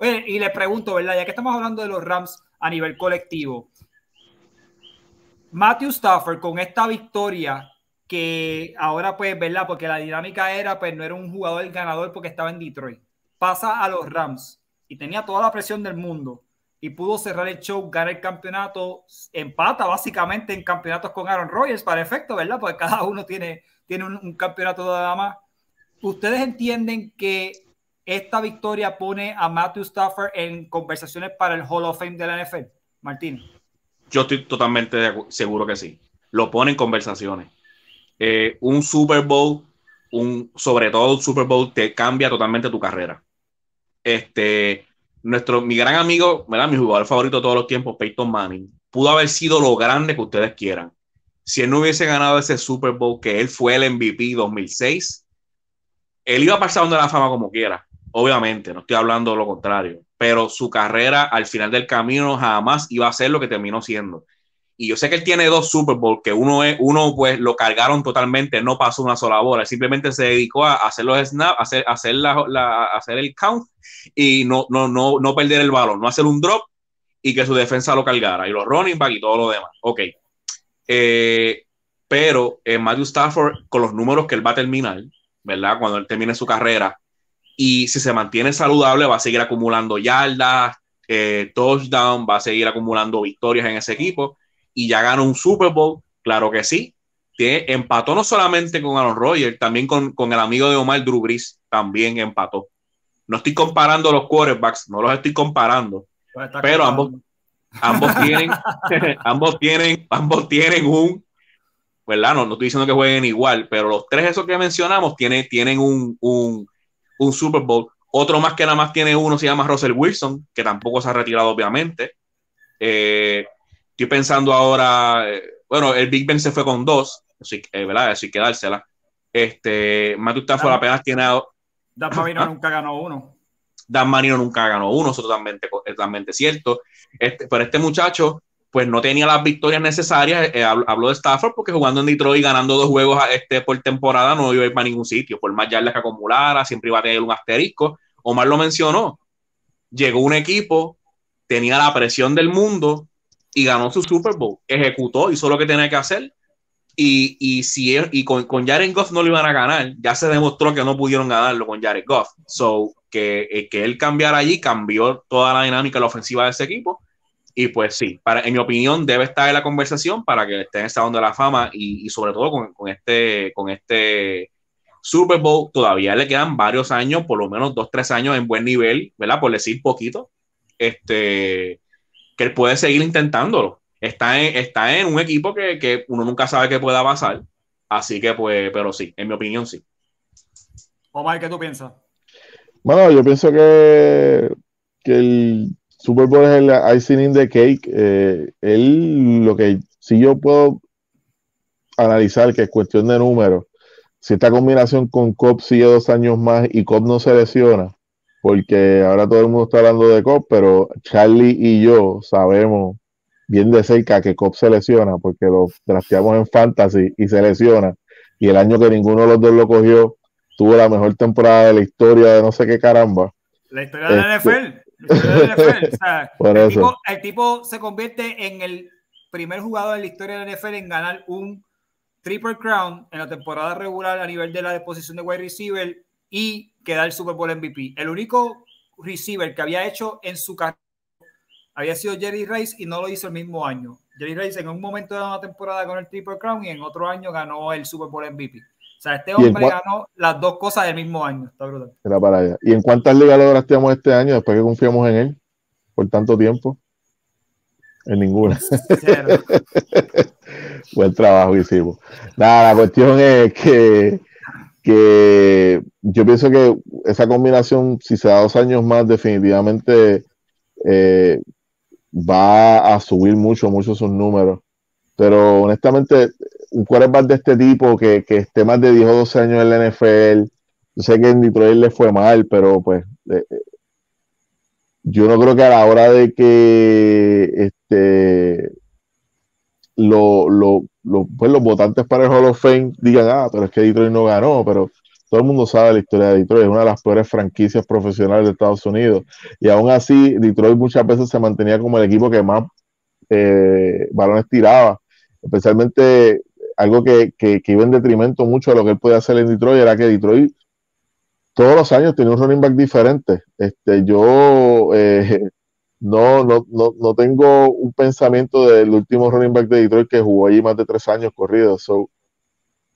Y le pregunto, ¿verdad? Ya que estamos hablando de los Rams a nivel colectivo, Matthew Stafford con esta victoria que ahora pues, ¿verdad? Porque la dinámica era, pues no era un jugador ganador porque estaba en Detroit. Pasa a los Rams y tenía toda la presión del mundo y pudo cerrar el show, ganar el campeonato, empata básicamente en campeonatos con Aaron Rodgers para efecto, ¿verdad? Porque cada uno tiene, tiene un, campeonato de más. ¿Ustedes entienden que esta victoria pone a Matthew Stafford en conversaciones para el Hall of Fame de la NFL? Martín. Yo estoy totalmente seguro que sí. Lo pone en conversaciones. Eh, un Super Bowl, un, sobre todo un Super Bowl, te cambia totalmente tu carrera. Este, nuestro, mi gran amigo, ¿verdad? mi jugador favorito de todos los tiempos, Peyton Manning, pudo haber sido lo grande que ustedes quieran. Si él no hubiese ganado ese Super Bowl, que él fue el MVP 2006, él iba donde la fama como quiera. Obviamente, no estoy hablando de lo contrario, pero su carrera al final del camino jamás iba a ser lo que terminó siendo. Y yo sé que él tiene dos Super Bowl, que uno, es, uno pues lo cargaron totalmente, no pasó una sola bola, simplemente se dedicó a hacer los snaps, hacer, hacer, la, hacer el count y no, no, no, no perder el balón, no hacer un drop y que su defensa lo cargara, y los running back y todo lo demás. Ok. Eh, pero eh, Matthew Stafford, con los números que él va a terminar, ¿verdad? Cuando él termine su carrera, y si se mantiene saludable, va a seguir acumulando yardas, eh, touchdown, va a seguir acumulando victorias en ese equipo y ya ganó un Super Bowl, claro que sí. Tiene, empató no solamente con Aaron Rodgers, también con, con, el amigo de Omar Drew Brees, también empató. No estoy comparando los quarterbacks, no los estoy comparando, pero ambos, ambos tienen, ambos tienen, ambos tienen un, ¿verdad? No, no estoy diciendo que jueguen igual, pero los tres esos que mencionamos tienen, tienen un, un, un Super Bowl. Otro más que nada más tiene uno se llama Russell Wilson, que tampoco se ha retirado, obviamente. Eh, Estoy pensando ahora, eh, bueno, el Big Ben se fue con dos, así, eh, ¿verdad? Así que dársela. Este, Matthew Stafford apenas tiene. Dan Marino nunca ganó uno. Dan Marino nunca ganó uno, eso totalmente, totalmente cierto. Este, pero este muchacho, pues no tenía las victorias necesarias. Eh, hablo de Stafford porque jugando en Detroit ganando dos juegos este, por temporada no iba a ir para ningún sitio. Por más yardas que acumulara, siempre iba a tener un asterisco. Omar lo mencionó. Llegó un equipo, tenía la presión del mundo, y ganó su Super Bowl. Ejecutó, hizo lo que tenía que hacer. Y, y, si, y con, con Jared Goff no lo iban a ganar, ya se demostró que no pudieron ganarlo con Jared Goff. So, que, eh, que él cambiara allí cambió toda la dinámica, la ofensiva de ese equipo. Y pues sí, para, en mi opinión, debe estar en la conversación para que esté en esta onda de la fama y, y sobre todo con, con, este, con este Super Bowl. Todavía le quedan varios años, por lo menos dos, tres años en buen nivel, ¿verdad? Por decir poquito. Este, que él puede seguir intentándolo. Está en, está en un equipo que, que uno nunca sabe qué pueda pasar. Así que, pues, pero sí, en mi opinión, sí. Omar, ¿qué tú piensas? Bueno, yo pienso que, que el Super Bowl es el icing in the cake. Eh, él, lo que si yo puedo analizar, que es cuestión de números, si esta combinación con Cobb sigue dos años más y Cobb no se lesiona, porque ahora todo el mundo está hablando de Cop, pero Charlie y yo sabemos bien de cerca que Cop se lesiona, porque lo drafteamos en Fantasy y se lesiona. Y el año que ninguno de los dos lo cogió, tuvo la mejor temporada de la historia de no sé qué caramba. La historia de la este, NFL. el, tipo, se convierte en el primer jugador en la historia de la NFL en ganar un Triple Crown en la temporada regular a nivel de la posición de wide receiver y quedar el Super Bowl MVP. El único receiver que había hecho en su carrera había sido Jerry Rice y no lo hizo el mismo año. Jerry Rice en un momento de una temporada con el Triple Crown y en otro año ganó el Super Bowl MVP. O sea, este hombre ganó las dos cosas del mismo año. Está brutal. Era para allá. ¿Y en cuántas ligas lo drafteamos este año después que confiamos en él? Por tanto tiempo. En ninguna. Buen trabajo hicimos. Nada, la cuestión es que que yo pienso que esa combinación, si se da dos años más, definitivamente eh, va a subir mucho, mucho sus números. Pero honestamente, un quarterback de este tipo que, esté más de 10 o 12 años en la NFL, yo sé que en Detroit le fue mal, pero pues eh, eh, yo no creo que a la hora de que este lo, lo, pues los votantes para el Hall of Fame digan, ah, pero es que Detroit no ganó, pero todo el mundo sabe la historia de Detroit, es una de las peores franquicias profesionales de Estados Unidos. Y aún así, Detroit muchas veces se mantenía como el equipo que más eh, balones tiraba, especialmente algo que, que, iba en detrimento mucho de lo que él podía hacer en Detroit, era que Detroit todos los años tenía un running back diferente. Este, yo eh, no, no, no, no, tengo un pensamiento del último running back de Detroit que jugó allí más de tres años corridos. So,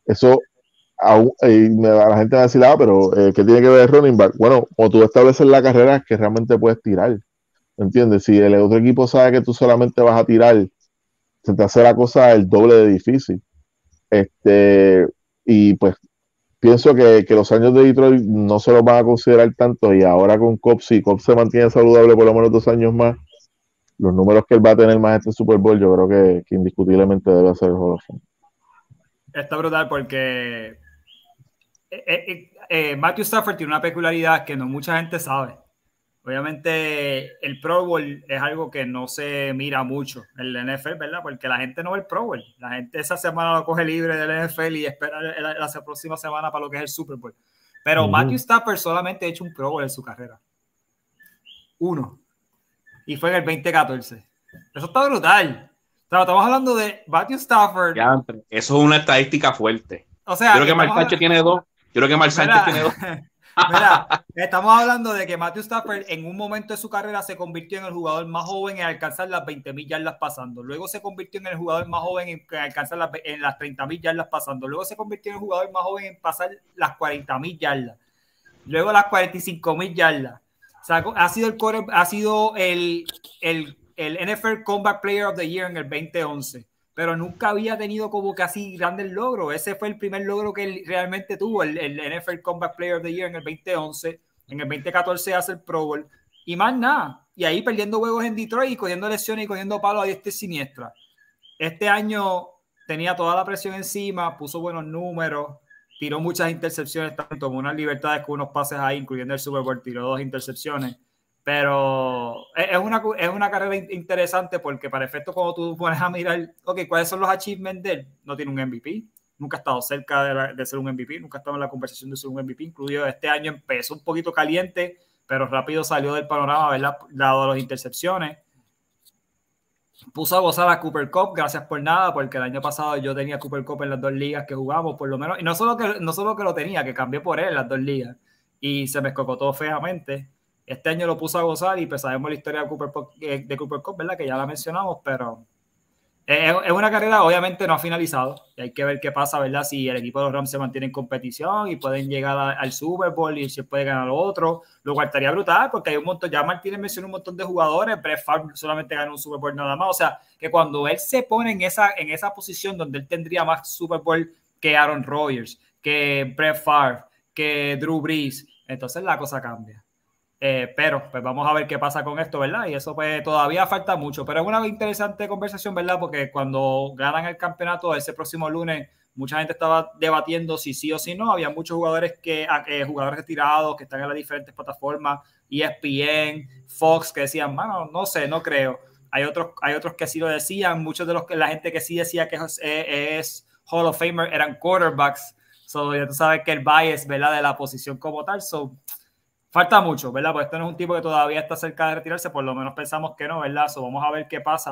eso aún, eh, la gente va a decir, ah, pero eh, ¿qué tiene que ver el running back? Bueno, cuando tú estableces la carrera que realmente puedes tirar. ¿Entiendes? Si el otro equipo sabe que tú solamente vas a tirar, se te hace la cosa el doble de difícil. Este, y pues pienso que, los años de Detroit no se los van a considerar tanto y ahora con Cobb, si Cobb se mantiene saludable por lo menos dos años más, los números que él va a tener más este Super Bowl, yo creo que, indiscutiblemente debe ser el of Está brutal porque eh, eh, eh, Matthew Stafford tiene una peculiaridad que no mucha gente sabe. Obviamente el Pro Bowl es algo que no se mira mucho en la NFL, ¿verdad? Porque la gente no ve el Pro Bowl. La gente esa semana lo coge libre del NFL y espera la, próxima semana para lo que es el Super Bowl. Pero Matthew Stafford solamente ha hecho un Pro Bowl en su carrera. Uno. Y fue en el 2014. Eso está brutal. estamos hablando de Matthew Stafford. eso es una estadística fuerte. O sea, creo que Mark tiene dos. Yo creo que Mark tiene dos. Mira, estamos hablando de que Matthew Stafford en un momento de su carrera se convirtió en el jugador más joven en alcanzar las 20 mil yardas pasando. Luego se convirtió en el jugador más joven en alcanzar las, en las 30 mil yardas pasando. Luego se convirtió en el jugador más joven en pasar las 40 mil yardas. Luego las 45 mil yardas. ha sido el ha sido el, el, el NFL Comeback Player of the Year en el 2011 pero nunca había tenido como casi grandes logros. Ese fue el primer logro que él realmente tuvo, el, el, NFL Comeback Player of the Year en el 2011, en el 2014 hace el Pro Bowl, y más nada. Y ahí perdiendo juegos en Detroit y cogiendo lesiones y cogiendo palos a este siniestra. Este año tenía toda la presión encima, puso buenos números, tiró muchas intercepciones, tanto tomó unas libertades con unos pases ahí, incluyendo el Super Bowl, tiró dos intercepciones. Pero es una, es una carrera interesante porque para efecto cuando tú pones a mirar, ok, ¿cuáles son los achievements de él? No tiene un MVP, nunca ha estado cerca de, de, ser un MVP, nunca ha estado en la conversación de ser un MVP, incluido este año empezó un poquito caliente, pero rápido salió del panorama, ¿verdad? Dado las intercepciones. Puso a gozar a Cooper Cup, gracias por nada, porque el año pasado yo tenía Cooper Cup en las dos ligas que jugamos, por lo menos, y no solo que, no solo que lo tenía, que cambié por él en las dos ligas, y se me escocotó feamente este año lo puso a gozar y pues sabemos la historia de Cooper, eh, de Cooper Cup, ¿verdad? Que ya la mencionamos, pero es, una carrera, obviamente no ha finalizado. Y hay que ver qué pasa, ¿verdad? Si el equipo de los Rams se mantiene en competición y pueden llegar al Super Bowl y si puede ganar otro, lo cual estaría brutal porque hay un montón, ya Martínez mencionó un montón de jugadores, Brett Favre solamente ganó un Super Bowl nada más. O sea, que cuando él se pone en esa, en esa posición donde él tendría más Super Bowl que Aaron Rodgers, que Brett Favre, que Drew Brees, entonces la cosa cambia. Eh, pero pues vamos a ver qué pasa con esto, ¿verdad? Y eso pues todavía falta mucho, pero es una interesante conversación, ¿verdad? Porque cuando ganan el campeonato ese próximo lunes, mucha gente estaba debatiendo si sí o si no. Había muchos jugadores que, eh, jugadores retirados que están en las diferentes plataformas, ESPN, Fox, que decían, bueno, no sé, no creo. Hay otros, hay otros que sí lo decían, muchos de los que la gente que sí decía que es, es Hall of Famer eran quarterbacks. So, ya tú sabes que el bias, ¿verdad? De la posición como tal. So, falta mucho, ¿verdad? Pues esto no es un tipo que todavía está cerca de retirarse, por lo menos pensamos que no, ¿verdad? Vamos a ver qué pasa.